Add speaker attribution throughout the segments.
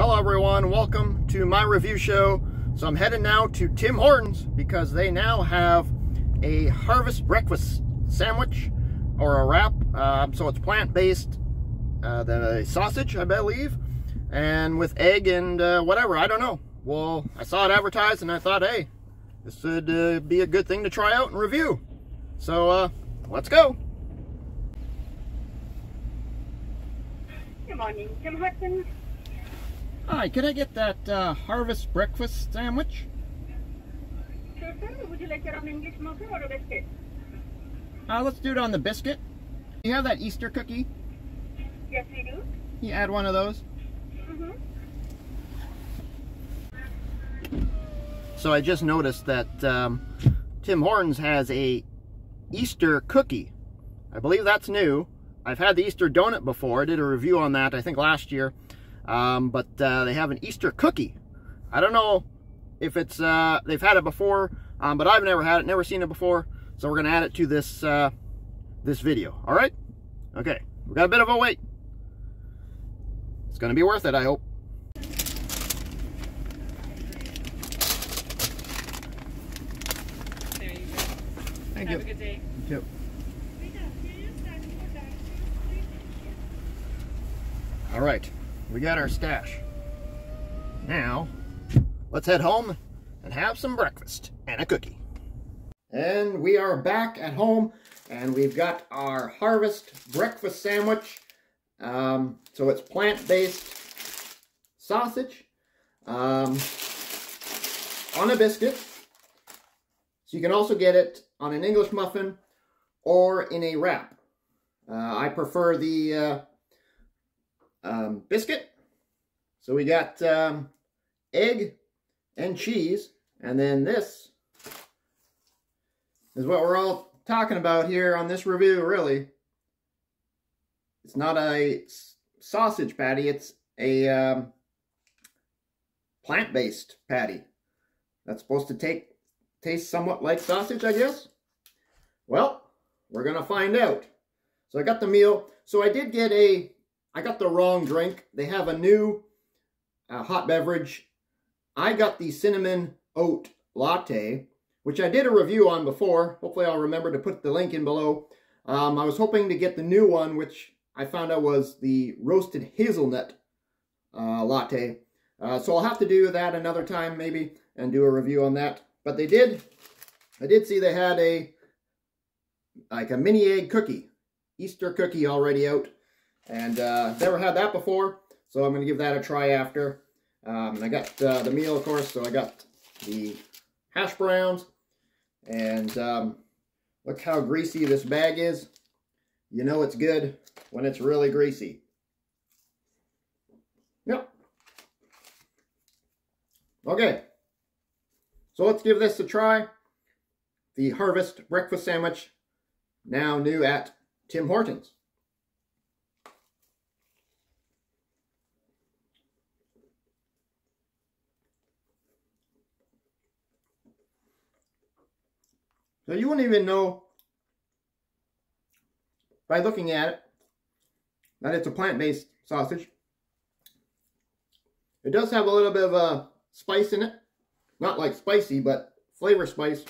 Speaker 1: Hello everyone, welcome to my review show. So I'm headed now to Tim Hortons because they now have a harvest breakfast sandwich or a wrap. Um, so it's plant-based, uh, the sausage I believe, and with egg and uh, whatever, I don't know. Well, I saw it advertised and I thought, hey, this would uh, be a good thing to try out and review. So uh, let's go.
Speaker 2: Good morning, Tim Hortons.
Speaker 1: Hi, could I get that uh, harvest breakfast sandwich?
Speaker 2: Sure, sir. Would you like it on English muffin or a biscuit?
Speaker 1: Uh, let's do it on the biscuit. You have that Easter cookie?
Speaker 2: Yes, we do.
Speaker 1: You add one of those?
Speaker 2: Mm-hmm.
Speaker 1: So I just noticed that um, Tim Hortons has a Easter cookie. I believe that's new. I've had the Easter donut before. I did a review on that, I think last year. Um, but uh, they have an Easter cookie. I don't know if it's uh, they've had it before, um, but I've never had it, never seen it before. So we're gonna add it to this uh, this video. All right? Okay. We got a bit of a wait. It's gonna be worth it, I hope.
Speaker 2: There you go.
Speaker 1: Thank
Speaker 2: Have
Speaker 1: you.
Speaker 2: a good day.
Speaker 1: Yep. All right, we got our stash. Now, let's head home and have some breakfast and a cookie. And we are back at home and we've got our harvest breakfast sandwich. Um, so it's plant-based sausage um, on a biscuit. So you can also get it on an English muffin or in a wrap. Uh, I prefer the uh, um, biscuit. So we got um, egg and cheese. And then this is what we're all talking about here on this review, really. It's not a sausage patty, it's a um, plant-based patty. That's supposed to take taste somewhat like sausage, I guess. Well, we're going to find out. So I got the meal. So I did get a, I got the wrong drink. They have a new uh, hot beverage. I got the cinnamon oat latte, which I did a review on before. Hopefully I'll remember to put the link in below. Um, I was hoping to get the new one, which I found out was the roasted hazelnut uh, latte. Uh, so I'll have to do that another time maybe and do a review on that. But they did, I did see they had a, like a mini egg cookie, Easter cookie already out. And uh, never had that before, so I'm going to give that a try after. Um, I got uh, the meal, of course, so I got the hash browns. And um, look how greasy this bag is. You know it's good when it's really greasy. Yep. Okay. So let's give this a try. The Harvest Breakfast Sandwich, now new at Tim Hortons. So you wouldn't even know by looking at it that it's a plant-based sausage. It does have a little bit of a spice in it. Not like spicy, but flavor spice.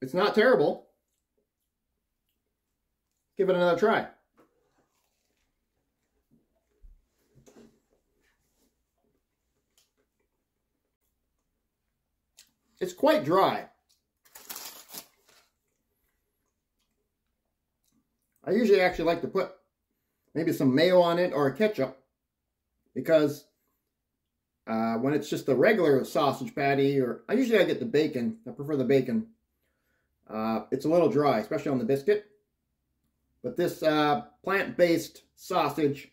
Speaker 1: It's not terrible. Give it another try. It's quite dry. I usually actually like to put maybe some mayo on it or a ketchup because uh, when it's just a regular sausage patty, or I usually I get the bacon. I prefer the bacon. Uh, it's a little dry, especially on the biscuit. But this uh, plant-based sausage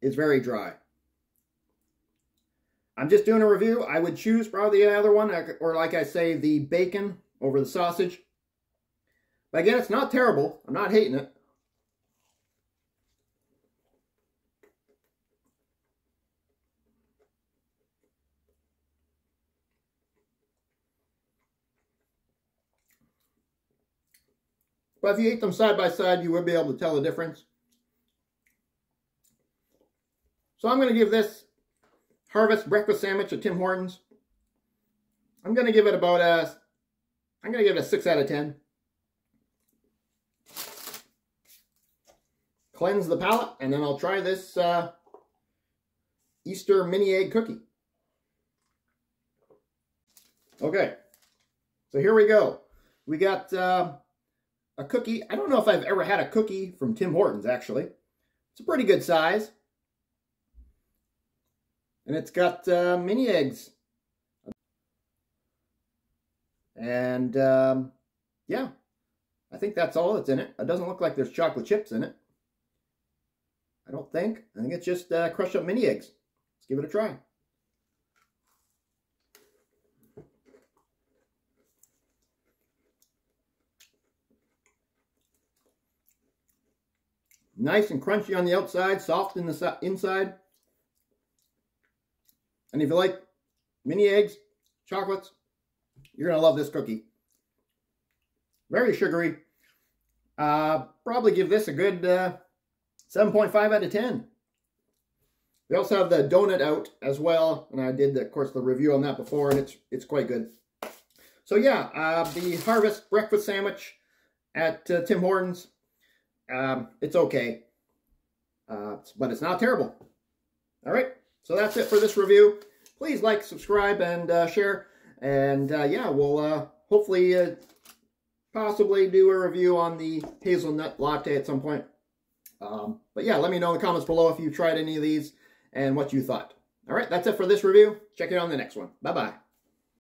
Speaker 1: is very dry. I'm just doing a review. I would choose probably the other one, or like I say, the bacon over the sausage. But again, it's not terrible. I'm not hating it. But if you ate them side by side, you would be able to tell the difference. So I'm going to give this Harvest Breakfast Sandwich at Tim Hortons. I'm going to give it about a, I'm going to give it a 6 out of 10. Cleanse the palate, and then I'll try this uh, Easter mini egg cookie. Okay, so here we go. We got uh, a cookie. I don't know if I've ever had a cookie from Tim Hortons, actually. It's a pretty good size. And it's got uh, mini eggs. And, um, yeah, I think that's all that's in it. It doesn't look like there's chocolate chips in it. I don't think. I think it's just uh, crushed up mini eggs. Let's give it a try. Nice and crunchy on the outside, soft in the inside. And if you like mini eggs, chocolates, you're going to love this cookie. Very sugary. Uh, probably give this a good uh, 7.5 out of 10. We also have the donut out as well, and I did, the, of course, the review on that before, and it's it's quite good. So yeah, uh, the Harvest Breakfast Sandwich at uh, Tim Hortons, um, it's okay, uh, but it's not terrible. All right, so that's it for this review. Please like, subscribe, and uh, share. And uh, yeah, we'll uh, hopefully uh, possibly do a review on the hazelnut latte at some point. Um, but yeah, let me know in the comments below if you tried any of these and what you thought. All right, that's it for this review. Check it out on the next one. Bye-bye.